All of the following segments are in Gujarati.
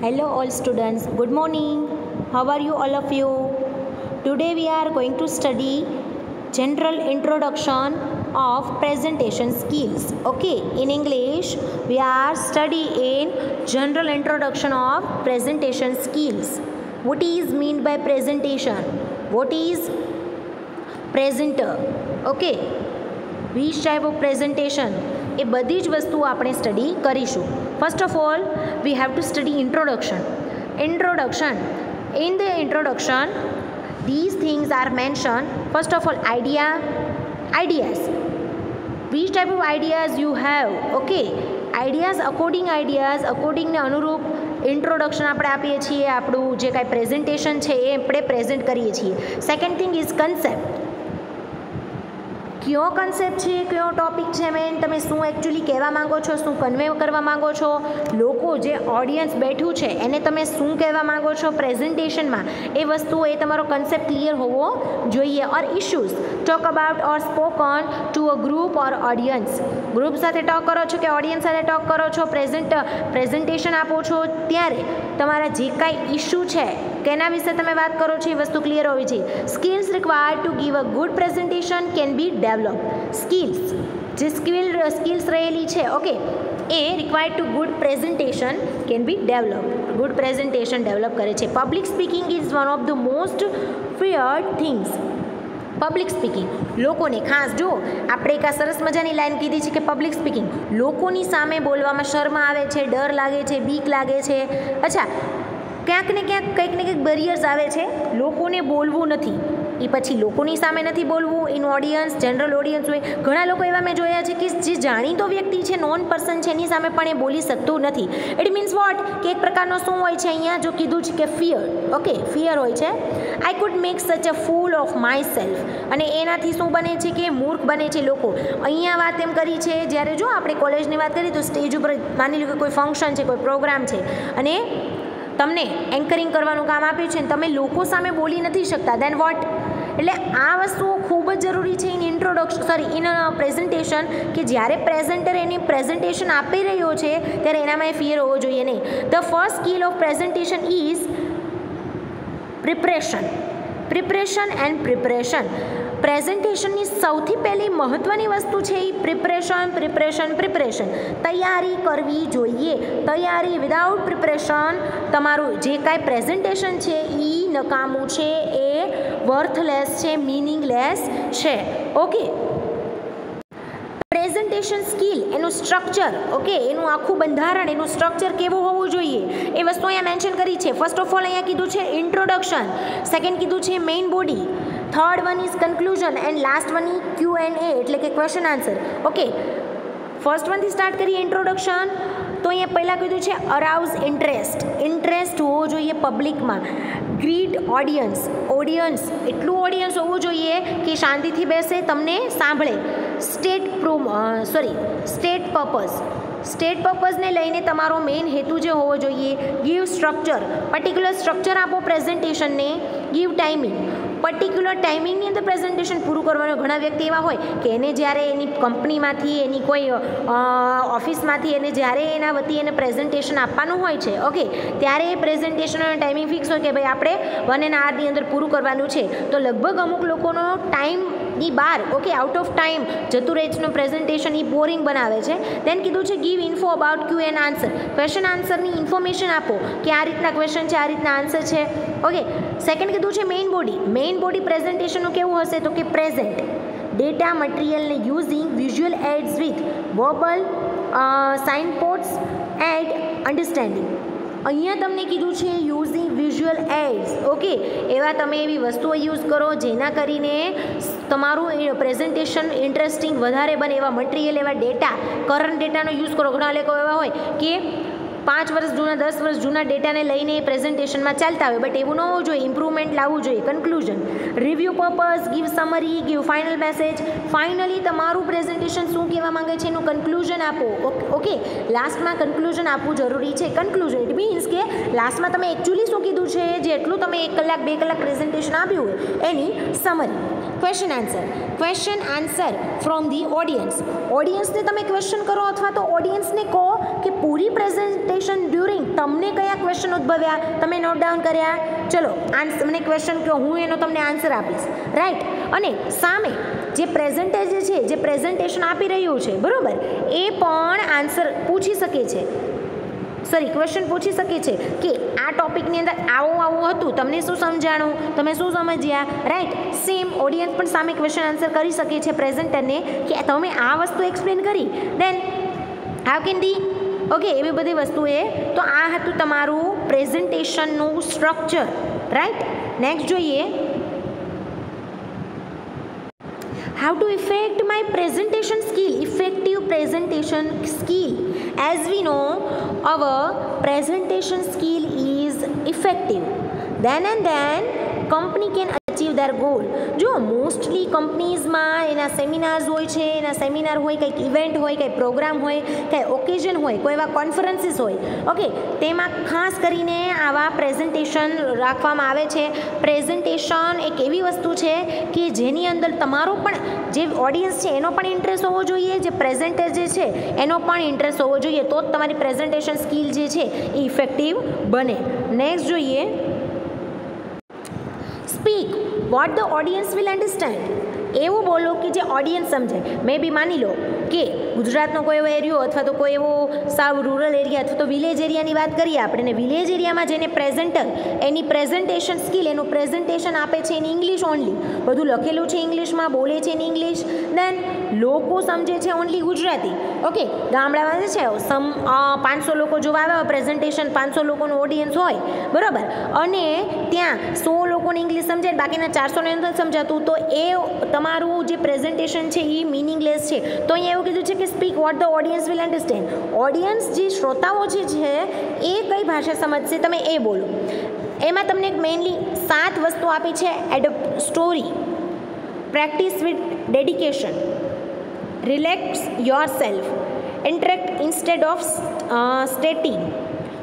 Hello, all students. Good morning. How are you, all of you? Today, we are going to study general introduction of presentation skills. Okay, in English, we are studying general introduction of presentation skills. What is mean by presentation? What is presenter? Okay, which type of presentation? એ બધી જ વસ્તુઓ આપણે સ્ટડી કરીશું first of all we have to study introduction introduction in the introduction these things are mentioned. First of all, idea, ideas. Which type of ideas you have? Okay ideas according ideas અકોર્ડિંગને અનુરૂપ ઇન્ટ્રોડક્શન આપણે આપીએ છીએ, આપણું જે કાંઈ પ્રેઝન્ટેશન છે, એ આપણે પ્રેઝન્ટ કરીએ છીએ. સેકન્ડ થિંગ ઇઝ કન્સેપ્ટ કયો કન્સેપ્ટ છે, કયો ટોપિક છે મેન તમે શું એકચ્યુઅલી કહેવા માંગો છો, શું કન્વે કરવા માંગો છો? લોકો જે ઓડિયન્સ બેઠું છે, એને તમે શું કહેવા માંગો છો? પ્રેઝન્ટેશનમાં એ વસ્તુઓ એ તમારો કન્સેપ્ટ ક્લિયર હોવો જોઈએ. Or issues talk about or spoken to a group or audience group સાથે ટોક કરો છો કે ઓડિયન્સ સાથે ટોક કરો છો? પ્રેઝન્ટ પ્રેઝન્ટેશન આપો છો? ત્યારે તમારા જે કાંઈ ઇશ્યુ છે, કેના વિશે તમે વાત કરો છો, એ વસ્તુ ક્લિયર હોવી જોઈએ. Skills required to give a good presentation can be develop skills જે સ્કિલ, સ્કિલ્સ રહેલી છે, okay. A required to good presentation can be develop good presentation develop કરે છે. Public speaking is one of the most feared things public speaking લોકોને ખાસ જો આપણે એક આ સરસ મજાની લાઈન કીધી છે કે પબ્લિક સ્પીકિંગ લોકોની સામે બોલવામાં શર્મ આવે છે, ડર લાગે છે, બીક લાગે છે. અચ્છા, ક્યાંક ને ક્યાંક કંઈક ને કંઈક બરિયર્સ આવે છે. લોકોને બોલવું નથી. એ પછી લોકોની સામે નથી બોલવું, એનું ઓડિયન્સ જનરલ ઓડિયન્સ હોય. ઘણા લોકો એવા મેં જોયા છે કે જે જાણીતો વ્યક્તિ છે નોન પર્સન છે, એની સામે પણ એ બોલી શકતું નથી. ઇટ મીન્સ વોટ કે એક પ્રકારનો શું હોય છે અહીંયા? જો કીધું છે કે ફિયર ઓકે ફિયર હોય છે. I could make such a fool of my self એનાથી શું બને છે કે મૂર્ખ બને છે લોકો. અહીંયા વાત એમ કરી છે, જ્યારે જો આપણે કોલેજની વાત કરીએ તો સ્ટેજ ઉપર માની લો કે કોઈ ફંક્શન છે, કોઈ પ્રોગ્રામ છે. અને તમને એન્કરિંગ કરવાનું કામ આપ્યું છે ને તમે લોકો સામે બોલી નથી શકતા. દેન વોટ એટલે આ વસ્તુઓ ખૂબ જ જરૂરી છે. In introduction sorry in presentation કે જ્યારે પ્રેઝન્ટર એની પ્રેઝન્ટેશન આપી રહ્યો છે, ત્યારે એનામાં એ ફિયર હોવો જોઈએ નહીં. The first skill of presentation is preparation preparation and preparation પ્રેઝન્ટેશનની સૌથી પહેલી મહત્ત્વની વસ્તુ છે એ પ્રિપરેશન પ્રિપરેશન પ્રિપરેશન તૈયારી કરવી જોઈએ. તૈયારી વિદાઉટ પ્રિપરેશન તમારું જે કાંઈ પ્રેઝન્ટેશન છે એ નકામું છે એ વર્થલેસ છે મિનિંગલેસ છે. ઓકે પ્રેઝન્ટેશન સ્કિલ એનું સ્ટ્રક્ચર ઓકે એનું આખું બંધારણ, એનું સ્ટ્રક્ચર કેવું હોવું જોઈએ? એ વસ્તુ અહીંયા મેન્શન કરી છે. ફર્સ્ટ ઓફ ઓલ અહીંયા કીધું છે ઇન્ટ્રોડક્શન સેકન્ડ કીધું છે main body third one is conclusion and last one is Q and A એટલે કે ક્વેશ્ચન આન્સર ઓકે ફર્સ્ટ વનથી સ્ટાર્ટ કરીએ ઇન્ટ્રોડક્શન તો અહીંયા પહેલાં કીધું છે અરાઉઝ ઇન્ટરેસ્ટ ઇન્ટરેસ્ટ હોવો જોઈએ પબ્લિકમાં ગ્રીડ ઓડિયન્સ ઓડિયન્સ એટલું ઓડિયન્સ હોવું જોઈએ કે શાંતિથી બેસે, તમને સાંભળે. State prom sorry state purpose state પર્પઝને લઈને તમારો મેઇન હેતુ જે હોવો જોઈએ ગીવ સ્ટ્રક્ચર પર્ટિક્યુલર સ્ટ્રક્ચર આપો પ્રેઝન્ટેશનને ગીવ ટાઈમિંગ પર્ટિક્યુલર ટાઈમિંગની અંદર પ્રેઝન્ટેશન પૂરું કરવાનું ઘણા વ્યક્તિ એવા હોય કે એને જ્યારે એની કંપનીમાંથી એની કોઈ ઓફિસમાંથી એને જ્યારે એના વતી એને પ્રેઝન્ટેશન આપવાનું હોય છે ઓકે ત્યારે એ પ્રેઝન્ટેશનનો ટાઈમિંગ ફિક્સ હોય કે ભાઈ આપણે વન એન આવરની અંદર પૂરું કરવાનું છે. તો લગભગ અમુક લોકોનો ટાઈમ ની બાર ઓકે આઉટ ઓફ ટાઈમ જતું રહે છે પ્રેઝન્ટેશન એ બોરિંગ બનાવે છે. દેન કીધું છે give info about Q and answer question આન્સરની information આપો કે આ રીતના ક્વેશ્ચન છે, આ રીતના આન્સર છે. ઓકે સેકન્ડ કીધું છે મેઇન બોડી મેઇન બોડી પ્રેઝન્ટેશનનું કેવું હશે તો કે present data મટીરિયલને using visual aids with verbal signposts and understanding અહીંયા તમને કીધું છે યુઝિંગ વિઝ્યુઅલ એડ્સ ઓકે એવા તમે એવી વસ્તુઓ યુઝ કરો જેના કરીને તમારું પ્રેઝન્ટેશન ઇન્ટરેસ્ટિંગ વધારે બને એવા મટીરિયલ એવા ડેટા કરંટ ડેટાનો યુઝ કરો. ઘણા લોકો એવા હોય કે પાંચ વર્ષ જૂના, દસ વર્ષ જૂના ડેટાને લઈને પ્રેઝન્ટેશનમાં ચાલતા હોય. બટ એવું ન હોવું જોઈએ. ઇમ્પ્રુવમેન્ટ લાવવું જોઈએ. Conclusion. Review purpose give summary give final message finally તમારું પ્રેઝન્ટેશન શું કહેવા માંગે છે એનું કન્ક્લુઝન આપો. ઓકે લાસ્ટમાં કન્ક્લુઝન આપવું જરૂરી છે. કન્ક્લુઝન ઇટ મીન્સ કે લાસ્ટમાં તમે એકચ્યુઅલી શું કીધું છે? જેટલું તમે એક કલાક, બે કલાક પ્રેઝન્ટેશન આપ્યું હોય, એની summary question answer question answer from the audience ઓડિયન્સને તમે ક્વેશ્ચન કરો અથવા તો ઓડિયન્સને કહો કે પૂરી પ્રેઝન્ટે પ્રેઝન્ટેશન ડ્યુરિંગ તમને કયા ક્વેશ્ચન ઉદ્ભવ્યા? તમે નોટ ડાઉન કર્યા? ચલો આન્સ મને ક્વેશ્ચન કહો, હું એનો તમને આન્સર આપીશ. રાઈટ અને સામે જે પ્રેઝન્ટેજ છે, જે પ્રેઝન્ટેશન આપી રહ્યું છે, બરાબર? એ પણ આન્સર પૂછી શકે છે. સોરી ક્વેશ્ચન પૂછી શકે છે કે આ ટોપિકની અંદર આવું આવું હતું, તમને શું સમજાણું? તમે શું સમજ્યા? રાઈટ સેમ ઓડિયન્સ પણ સામે ક્વેશ્ચન આન્સર કરી શકે છે પ્રેઝન્ટરને કે તમે આ વસ્તુ એક્સપ્લેન કરી. Then how can D okay એવી બધી વસ્તુએ તો આ હતું તમારું પ્રેઝન્ટેશનનું સ્ટ્રક્ચર રાઈટ નેક્સ્ટ જોઈએ how to effect my presentation skill effective presentation skill as we know our presentation skill is effective then and then company can their goal જો મોસ્ટલી કંપનીઝમાં એના સેમિનાર્સ હોય છે, એના સેમિનાર હોય, કંઈક ઇવેન્ટ હોય, કંઈ પ્રોગ્રામ હોય, કંઈ ઓકેઝન હોય, કોઈ એવા કોન્ફરન્સીસ હોય ઓકે તેમાં ખાસ કરીને આવા પ્રેઝન્ટેશન રાખવામાં આવે છે. પ્રેઝન્ટેશન એક એવી વસ્તુ છે કે જેની અંદર તમારો પણ જે ઓડિયન્સ છે, એનો પણ ઇન્ટરેસ્ટ હોવો જોઈએ. જે પ્રેઝન્ટર જે છે, એનો પણ ઇન્ટરેસ્ટ હોવો જોઈએ. તો જ તમારી પ્રેઝન્ટેશન સ્કિલ જે છે, એ ઇફેક્ટિવ બને. નેક્સ્ટ જોઈએ speak what the audience will understand એવું બોલો કે જે ઓડિયન્સ સમજે. મે બી માની લો કે ગુજરાતનો કોઈ એવો એરિયો અથવા તો કોઈ એવો સાવ રૂરલ એરિયા અથવા તો વિલેજ એરિયાની વાત કરીએ આપણે ને વિલેજ એરિયામાં જેને પ્રેઝન્ટર એની પ્રેઝન્ટેશન સ્કિલ એનું પ્રેઝન્ટેશન આપે છે ઇન ઇંગ્લિશ ઓનલી બધું લખેલું છે ઇંગ્લિશમાં બોલે છે ઇન ઇંગ્લિશ દેન લોકો સમજે છે ઓનલી ગુજરાતી. ઓકે ગામડામાં છે, સમ પાંચસો લોકો જોવા આવે પ્રેઝન્ટેશન પાંચસો લોકોનું ઓડિયન્સ હોય, બરાબર? અને ત્યાં સો લોકોને ઇંગ્લિશ સમજાય બાકીના ચારસોને નથી સમજાતું, તો એ તમારું જે પ્રેઝન્ટેશન છે એ મિનિંગલેસ છે. તો અહીંયા એવું કીધું છે કે speak what the audience will understand audience જે શ્રોતાઓ જે છે, એ કઈ ભાષા સમજશે? તમે એ બોલો. એમાં તમને મેઇનલી સાત વસ્તુ આપી છે add story practice with dedication relax yourself interact instead of stating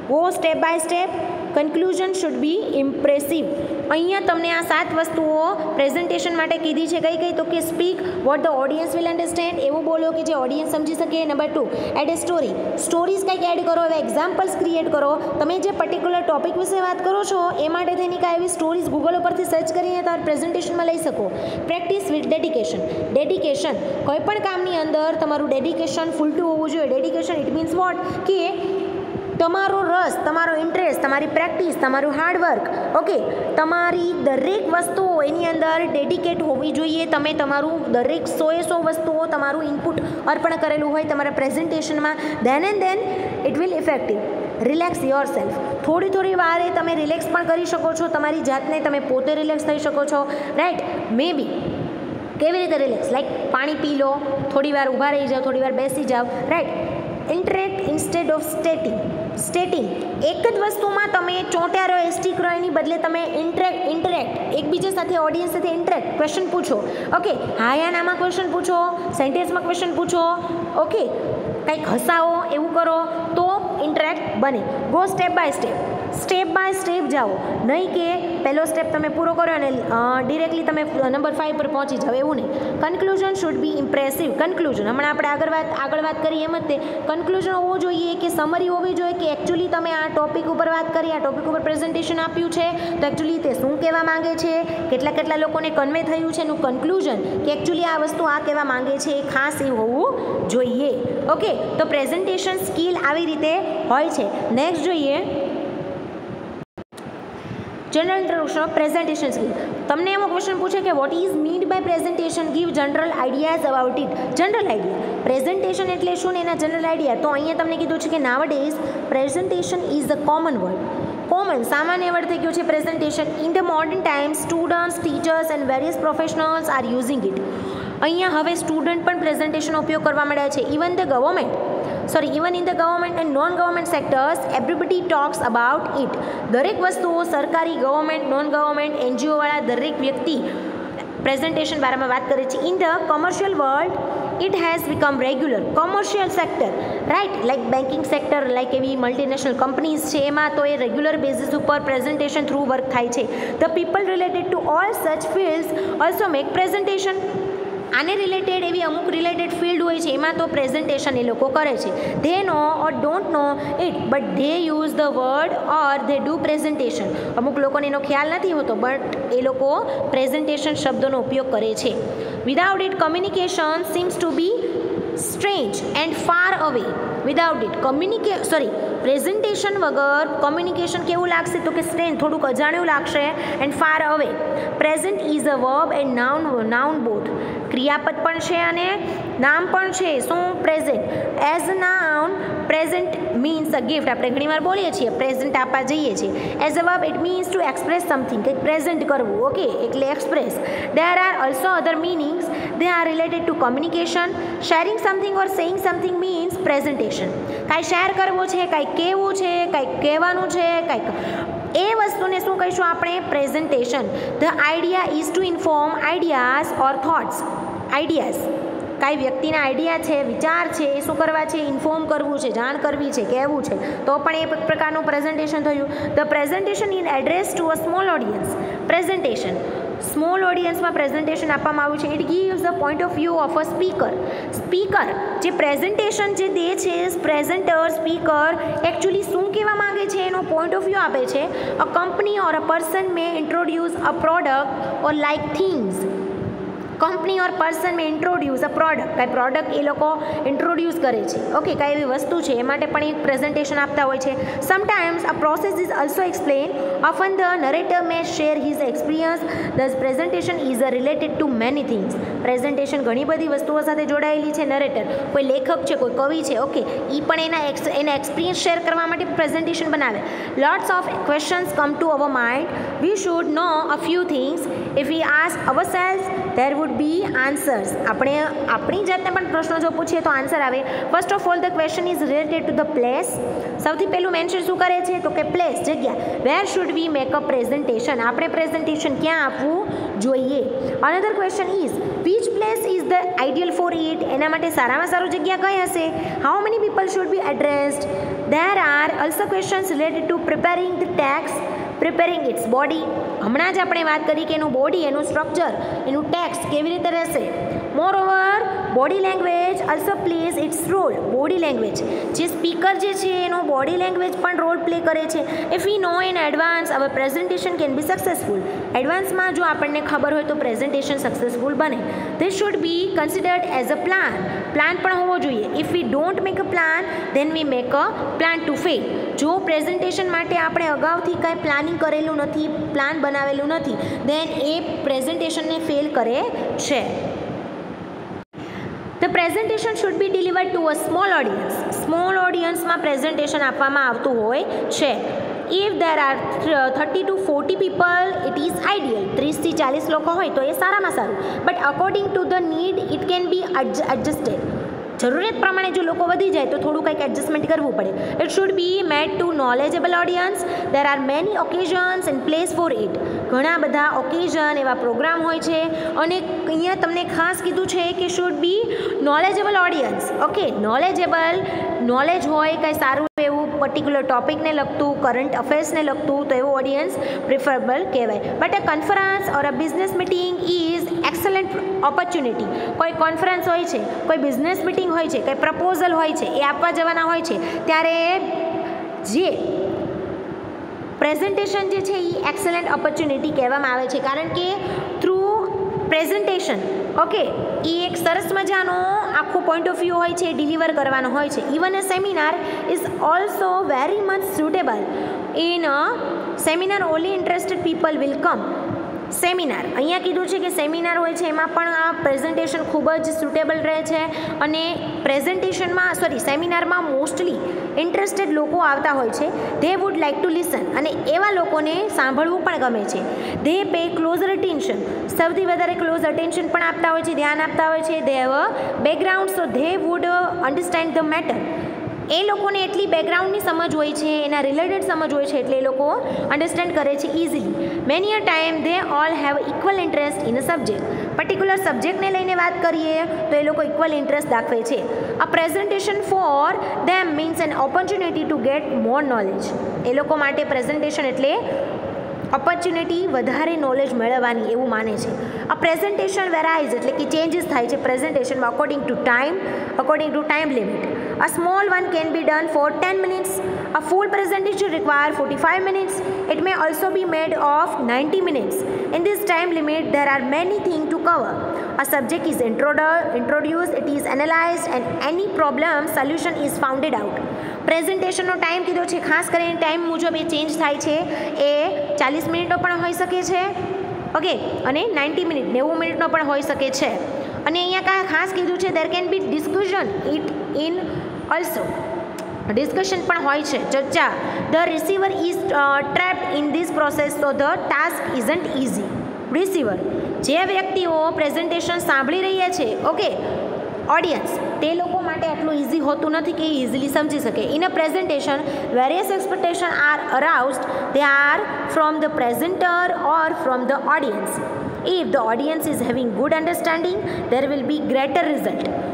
go step by step conclusion should be impressive અહીંયા તમને આ સાત વસ્તુઓ પ્રેઝન્ટેશન માટે કીધી છે. કઈ કઈ? તો કે speak what the audience will understand એવું બોલો કે જે ઓડિયન્સ સમજી શકે. Number two add a story stories કંઈક એડ કરો હવે એક્ઝામ્પલ્સ ક્રિએટ કરો. તમે જે પર્ટિક્યુલર ટોપિક વિશે વાત કરો છો, એ માટે થઈને કાંઈ એવી સ્ટોરીઝ ગૂગલ ઉપરથી સર્ચ કરીને તમારા પ્રેઝન્ટેશનમાં લઈ શકો. પ્રેક્ટિસ વિથ ડેડિકેશન ડેડિકેશન કોઈ પણ કામની અંદર તમારું ડેડિકેશન ફૂલટું હોવું જોઈએ. ડેડિકેશન ઇટ મીન્સ વોટ કે તમારો રસ, તમારો ઇન્ટરેસ્ટ તમારી પ્રેક્ટિસ તમારું હાર્ડવર્ક ઓકે તમારી દરેક વસ્તુઓ એની અંદર ડેડિકેટ હોવી જોઈએ. તમે તમારું દરેક સોએ સો વસ્તુઓ તમારું ઇનપુટ અર્પણ કરેલું હોય તમારા પ્રેઝન્ટેશનમાં then and then it will effective relax your self થોડી વારે તમે રિલેક્સ પણ કરી શકો છો. તમારી જાતને તમે પોતે રિલેક્સ થઈ શકો છો. રાઈટ મે બી કેવી રીતે રિલેક્સ લાઈક પાણી પી લો, થોડી વાર ઊભા રહી જાઓ, થોડી વાર બેસી જાઓ. Right interact instead of stating stating. એક જ વસ્તુમાં તમે ચોંટ્યારો, એસટી ક્રોયની બદલે તમે ઇન્ટરેક્ટ ઇન્ટરેક્ટ એકબીજા સાથે ઓડિયન્સ સાથે ઇન્ટરેક્ટ ક્વેશ્ચન પૂછો. ઓકે હા યા નામાં ક્વેશ્ચન પૂછો સેન્ટેન્સમાં ક્વેશ્ચન પૂછો ઓકે કંઈક હસાવો, એવું કરો, તો ઇન્ટરેક્ટ બને. Go step by step step by step જાઓ. નહીં કે પહેલો સ્ટેપ તમે પૂરો કર્યો અને ડિરેક્ટલી તમે નંબર ફાઇવ પર પહોંચી જાઓ. એવું નહીં. Conclusion should be impressive conclusion હમણાં આપણે આગળ વાત આગળ વાત કરીએ એમ જ તે. કન્ક્લુઝન હોવું જોઈએ કે સમરી હોવી જોઈએ કે એકચ્યુઅલી તમે આ ટોપિક ઉપર વાત કરી, આ ટોપિક ઉપર પ્રેઝન્ટેશન આપ્યું છે. તો એકચ્યુઅલી તે શું કહેવા માંગે છે? કેટલા કેટલા લોકોને કન્વે થયું છે? એનું કન્ક્લુઝન કે એકચ્યુઅલી આ વસ્તુ આ કહેવા માંગે છે એ ખાસ એ હોવું જોઈએ. ઓકે તો પ્રેઝન્ટેશન સ્કિલ આવી રીતે હોય છે. નેક્સ્ટ જોઈએ general introduction of presentation skill તમને એવો ક્વેશ્ચન પૂછે કે what is meant by presentation give general ideas about it general idea presentation એટલે શું ને એના જનરલ આઈડિયા તો અહીંયા તમને કીધું છે કે nowadays presentation is a common word common સામાન્ય વર્ડ થઈ ગયું છે presentation in the modern time students teachers and various professionals are using it અહીંયા હવે સ્ટુડન્ટ પણ પ્રેઝન્ટેશનનો ઉપયોગ કરવા મળ્યા છે. Even the government sorry even in the government and non government sectors everybody talks about it દરેક વસ્તુઓ સરકારી ગવર્મેન્ટ નોન ગવર્મેન્ટ એનજીઓવાળા દરેક વ્યક્તિ પ્રેઝન્ટેશન બારામાં વાત કરે છે. In the commercial world it has become regular commercial sector right like banking sector like એવી મલ્ટીનેશનલ કંપનીઝ છે, એમાં તો એ રેગ્યુલર બેઝિસ ઉપર પ્રેઝન્ટેશન થ્રુ વર્ક થાય છે. The people related to all such fields also make presentation આને રિલેટેડ એવી અમુક રિલેટેડ ફિલ્ડ હોય છે, એમાં તો પ્રેઝન્ટેશન એ લોકો કરે છે. They know or don't know it but they use the word or they do presentation અમુક લોકોને એનો ખ્યાલ નથી હોતો બટ એ લોકો પ્રેઝન્ટેશન શબ્દોનો ઉપયોગ કરે છે. Without it communication seems to be strange and far away without it communicate sorry presentation વગર કમ્યુનિકેશન કેવું લાગશે? તો કે સ્ટ્રેન્જ થોડુંક અજાણ્યું લાગશે and far away present is a verb and noun noun both ક્રિયાપદ પણ છે અને નામ પણ છે. શું present as noun present means a gift આપણે ઘણીવાર બોલીએ છીએ પ્રેઝન્ટ આપવા જઈએ છીએ. As a verb it means to express something કંઈક પ્રેઝન્ટ કરવું ઓકે એટલે express there are also other meanings they are related to communication sharing something or saying something means presentation કાંઈ શેર કરવું છે કાંઈક કહેવું છે કાંઈક કહેવાનું છે, કાંઈક એ વસ્તુને શું કહીશું આપણે? Presentation the idea is to inform ideas or thoughts ideas કાંઈ વ્યક્તિના આઈડિયા છે, વિચાર છે, એ શું કરવા છે? ઇન્ફોર્મ કરવું છે, જાણ કરવી છે, કહેવું છે. તો પણ એ પ્રકારનું પ્રેઝન્ટેશન થયું. The presentation in address to a small audience presentation small ઓડિયન્સમાં presentation આપવામાં આવ્યું છે. It gives the point of view of a speaker speaker જે પ્રેઝન્ટેશન જે દે છે પ્રેઝન્ટર સ્પીકર એકચ્યુઅલી શું કહેવા માગે છે એનો પોઈન્ટ ઓફ વ્યૂ આપે છે. A company or a person may introduce a product or like things company or person may introduce a product કાંઈ પ્રોડક્ટ એ લોકો ઇન્ટ્રોડ્યુસ કરે છે. ઓકે કાંઈ એવી વસ્તુ છે, એ માટે પણ એક પ્રેઝન્ટેશન આપતા હોય છે. Sometimes a process is also explain often the narrator may share his experience thus presentation is a related to many things presentation ઘણી બધી વસ્તુઓ સાથે જોડાયેલી છે નરેટર કોઈ લેખક છે, કોઈ કવિ છે ઓકે એ પણ એના એક્સ એના એક્સપિરિયન્સ શેર કરવા માટે પ્રેઝન્ટેશન બનાવે. Lots of questions come to our mind we should know a few things we ask our selves there would be answers આપણે આપણી જાતને પણ પ્રશ્નો જો પૂછીએ તો આન્સર આવે. First of all the question is related to the place સૌથી પહેલું મેન્શન શું કરે છે? તો કે પ્લેસ જગ્યા. Where should we make a presentation આપણે પ્રેઝન્ટેશન ક્યાં આપવું જોઈએ? Another question is which place is the ideal for it એના માટે સારામાં સારું જગ્યા કઈ હશે? How many people should be addressed there are also questions related to preparing the text preparing its body હમણાં જ આપણે વાત કરી કે એનું બોડી એનું સ્ટ્રક્ચર એનું ટેક્સ કેવી રીતે રહેશે. More over body language also plays its role, body language. જે સ્પીકર જે છે એનો બોડી લેંગ્વેજ પણ રોલ પ્લે કરે છે. If we know in advance our presentation can be successful એડવાન્સમાં જો આપણને ખબર હોય તો પ્રેઝન્ટેશન સક્સેસફુલ બને. This should be considered as a plan plan પણ હોવો જોઈએ. If we don't make a plan then we make a plan to fail જો પ્રેઝન્ટેશન માટે આપણે અગાઉથી કાંઈ પ્લાનિંગ કરેલું નથી પ્લાન બનાવેલું નથી દેન એ પ્રેઝન્ટેશનને ફેલ કરે છે. Presentation should be deliver to a small audience small ઓડિયન્સમાં presentation આપવામાં આવતું હોય છે. If there are thirty to forty people it is ideal ત્રીસથી ચાલીસ લોકો હોય તો એ સારામાં સારું. But according to the need it can be adjusted જરૂરિયાત પ્રમાણે જો લોકો વધી જાય તો થોડું કંઈક એડજસ્ટમેન્ટ કરવું પડે. It should be made to knowledgeable audience there are many occasions and place for it ઘણા બધા ઓકેઝન એવા પ્રોગ્રામ હોય છે અને અહીંયા તમને ખાસ કીધું છે કે should be knowledgeable audience okay knowledgeable knowledge હોય કંઈ સારું પર્ટિક્યુલર ટોપિકને લગતું કરંટ અફેર્સને લગતું, તો એવું ઓડિયન્સ પ્રિફરેબલ કહેવાય. But a conference or a business meeting is excellent opportunity કોઈ કોન્ફરન્સ હોય છે, કોઈ બિઝનેસ મિટિંગ હોય છે, કંઈ પ્રપોઝલ હોય છે, એ આપવા જવાના હોય છે, ત્યારે જે પ્રેઝન્ટેશન જે છે, એ એક્સલન્ટ ઓપોર્ચ્યુનિટી કહેવામાં આવે છે. કારણ કે થ્રુ પ્રેઝન્ટેશન ઓકે એ એક સરસ મજાનો આખો પોઈન્ટ ઓફ વ્યૂ હોય છે ડિલિવર કરવાનો હોય છે. Even a seminar is also very much suitable in a seminar only interested people will come seminar. અહીંયા કીધું છે કે સેમિનાર હોય છે, એમાં પણ આ પ્રેઝન્ટેશન ખૂબ જ સુટેબલ રહે છે અને પ્રેઝન્ટેશનમાં સોરી સેમિનારમાં મોસ્ટલી ઇન્ટરેસ્ટેડ લોકો આવતા હોય છે. They would like to listen અને એવા લોકોને સાંભળવું પણ ગમે છે. ધે પે ક્લોઝર અટેન્શન સૌથી વધારે ક્લોઝ અટેન્શન પણ આપતા હોય છે, ધ્યાન આપતા હોય છે. They have background so they would understand the matter એ લોકોને એટલી બેકગ્રાઉન્ડની સમજ હોય છે, એના રિલેટેડ સમજ હોય છે એટલે એ લોકો અન્ડરસ્ટેન્ડ કરે છે easily many a time they all have equal interest in a subject particular સબ્જેક્ટને લઈને વાત કરીએ, તો એ લોકો ઇક્વલ ઇન્ટરેસ્ટ દાખવે છે. A presentation for them means an opportunity to get more knowledge એ લોકો માટે પ્રેઝન્ટેશન એટલે ઓપોર્ચ્યુનિટી વધારે નોલેજ મેળવવાની એવું માને છે. આ પ્રેઝન્ટેશન વેરાઇઝ એટલે કે ચેન્જીસ થાય છે પ્રેઝન્ટેશનમાં according to time according to time limit a small one can be done for ten minutes a full presentation require 45 minutes it may also be made of 90 minutes in this time limit there are many things to cover a subject is introduced it is analyzed and any problem solution is founded out પ્રેઝન્ટેશનનો ટાઈમ કીધો છે ખાસ કરીને ટાઈમ મુજબ એ ચેન્જ થાય છે એ ચાલીસ મિનિટનો પણ હોઈ શકે છે ઓકે અને નાઇન્ટી મિનિટ નેવું મિનિટનો પણ હોઈ શકે છે અને અહીંયા ખાસ કીધું છે there can be discussion it in also discussion પણ હોય છે, ચર્ચા. The receiver is trapped in this process, તો the task isn't easy. Receiver. જે વ્યક્તિઓ પ્રેઝન્ટેશન સાંભળી રહ્યા છે, ઓકે, ઓડિયન્સ, તે લોકો માટે આટલું ઇઝી હોતું નથી કે ઇઝીલી સમજી શકે. In a presentation, various expectation are aroused they are from the presenter or from the audience. If the audience is having good understanding there will be greater result.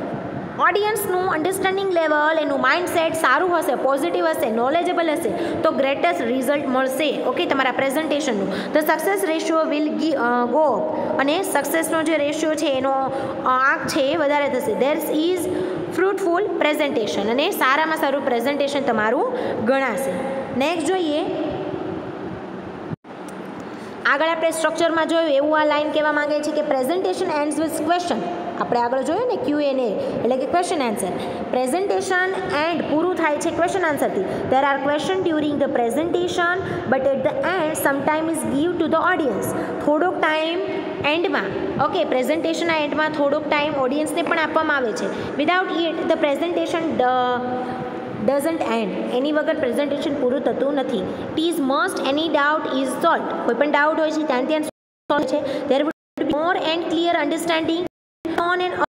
ઓડિયન્સનું understanding level એનું માઇન્ડસેટ સારું હશે પોઝિટિવ હશે નોલેજેબલ હશે, તો ગ્રેટેસ્ટ રિઝલ્ટ મળશે. ઓકે તમારા પ્રેઝન્ટેશનનું તો સક્સેસ રેશિયો વિલ ગી ગો અને સક્સેસનો જે રેશિયો છે, એનો આંક છે એ વધારે થશે. દેર્સ ઇઝ ફ્રૂટફુલ પ્રેઝન્ટેશન અને સારામાં સારું પ્રેઝન્ટેશન તમારું ગણાશે. નેક્સ્ટ જોઈએ. આગળ આપણે સ્ટ્રક્ચરમાં જોયું, એવું આ લાઈન કહેવા માંગે છે કે પ્રેઝન્ટેશન એન્ડ્સ વિથ ક્વેશ્ચન આપણે આગળ જોયું ને ક્યુ એન એટલે કે ક્વેશ્ચન આન્સર પ્રેઝન્ટેશન એન્ડ પૂરું થાય છે question આન્સરથી there are question during the presentation but at the end sometime is give to the audience થોડોક ટાઈમ એન્ડમાં ઓકે પ્રેઝન્ટેશનના એન્ડમાં થોડોક ટાઈમ ઓડિયન્સને પણ આપવામાં આવે છે. Without it the presentation doesn't end એની વગર પ્રેઝન્ટેશન પૂરું થતું નથી. It is must any doubt is solved કોઈ પણ ડાઉટ હોય છે ત્યાં ત્યાં સોલ્વ છે there would more and clear understanding on and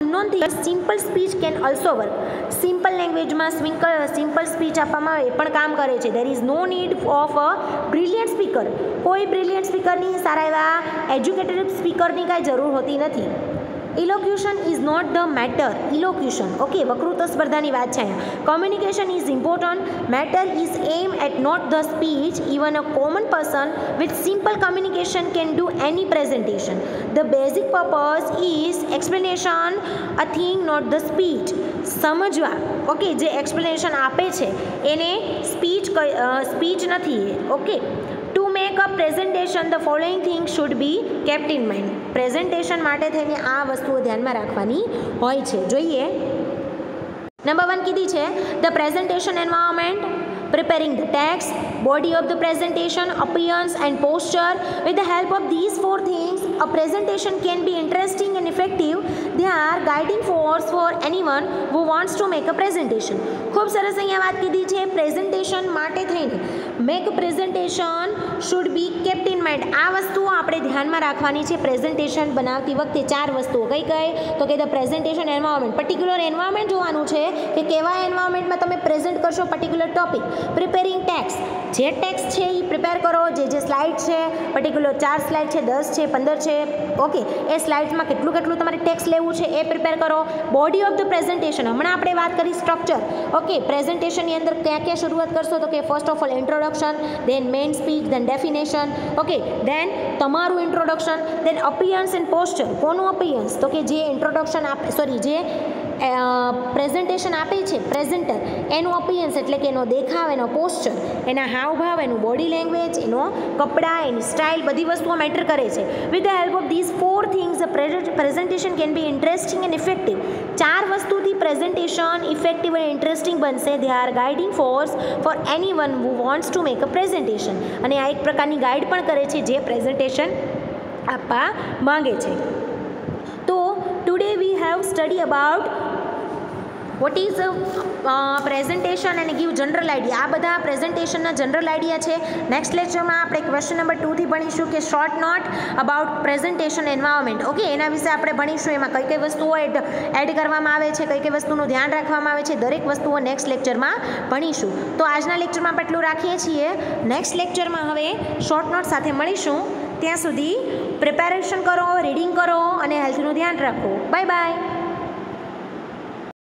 નોંધ simple speech can also work simple લેંગ્વેજમાં સ્વિંકલ સિમ્પલ સ્પીચ આપવામાં આવે પણ કામ કરે છે. There is no need of a brilliant speaker કોઈ બ્રિલિયન્ટ સ્પીકરની સારા એવા એજ્યુકેટેડ સ્પીકરની કાંઈ જરૂર હોતી નથી. Elocution is not the matter elocution okay વકૃત્વ સ્પર્ધાની વાત છે અહીંયા communication is important matter is aim at not the speech even a common person with simple communication can do any presentation the basic purpose is explanation a thing not the speech સમજવા ઓકે જે એક્સપ્લેનેશન આપે છે, એને સ્પીચ સ્પીચ નથી. Okay make a presentation the following thing should be kept in mind presentation માટે થઈને આ વસ્તુઓ ધ્યાનમાં રાખવાની હોય છે. જોઈએ. નંબર વન કીધી છે the presentation environment preparing the text, body of the presentation, appearance and posture. With the help of these four things, a presentation can be interesting and effective. They are guiding force for anyone who wants to make a presentation. ખૂબ સરસ અહીંયા વાત કીધી છે પ્રેઝન્ટેશન માટે થઈને make presentation should be kept in mind આ વસ્તુઓ આપણે ધ્યાનમાં રાખવાની છે પ્રેઝન્ટેશન બનાવતી વખતે ચાર વસ્તુઓ કઈ કઈ તો કે the presentation environment particular environment જોવાનું છે કે કેવા એન્વાયરમેન્ટમાં તમે પ્રેઝન્ટ કરશો પર્ટિક્યુલર ટોપિક પ્રિપેરિંગ ટેક્સ જે ટેક્સ છે એ પ્રિપેર કરો, જે જે સ્લાઇડ છે, પર્ટિક્યુલર ચાર સ્લાઇડ છે, દસ છે, પંદર છે, ઓકે, એ સ્લાઇડ્સમાં કેટલું કેટલું તમારે ટેક્સ લેવું છે એ પ્રિપેર કરો. બોડી ઓફ ધ પ્રેઝન્ટેશન, હમણાં આપણે વાત કરી સ્ટ્રક્ચર. ઓકે, પ્રેઝન્ટેશનની અંદર ક્યાં ક્યાં શરૂઆત કરશો? તો કે first of all introduction then main speech then definition okay then તમારું introduction then appearance and posture કોનું અપિયન્સ તો કે જે ઇન્ટ્રોડક્શન આપ સોરી જે પ્રેઝન્ટેશન આપે છે પ્રેઝન્ટર એનું અપિયન્સ એટલે કે એનો દેખાવ, એનો પોસ્ચર એના હાવભાવ, એનું બોડી લેંગ્વેજ એનો કપડાં, એની સ્ટાઇલ બધી વસ્તુઓ મેટર કરે છે. With the help of this four things presentation can be interesting and effective ચાર વસ્તુથી પ્રેઝન્ટેશન ઇફેક્ટિવ એન્ડ ઇન્ટરેસ્ટિંગ બનશે. They are guiding force for any one who wants to make a presentation અને આ એક પ્રકારની ગાઈડ પણ કરે છે જે પ્રેઝન્ટેશન આપવા માગે છે. તો today we have study about what is presentation અને ગીવ જનરલ આઈડિયા આ બધા પ્રેઝન્ટેશનના જનરલ આઈડિયા છે. નેક્સ્ટ લેક્ચરમાં આપણે ક્વેશ્ચન નંબર ટુથી ભણીશું કે short note about presentation environment okay એના વિશે આપણે ભણીશું. એમાં કઈ કઈ વસ્તુઓ એડ એડ કરવામાં આવે છે, કઈ કઈ વસ્તુનું ધ્યાન રાખવામાં આવે છે, દરેક વસ્તુઓ નેક્સ્ટ લેક્ચરમાં ભણીશું. તો આજના લેક્ચરમાં આપણે રાખીએ છીએ. નેક્સ્ટ લેક્ચરમાં હવે શોર્ટ નોટ સાથે મળીશું. ત્યાં સુધી પ્રિપેરેશન કરો રીડિંગ કરો અને હેલ્થનું ધ્યાન રાખો. Bye bye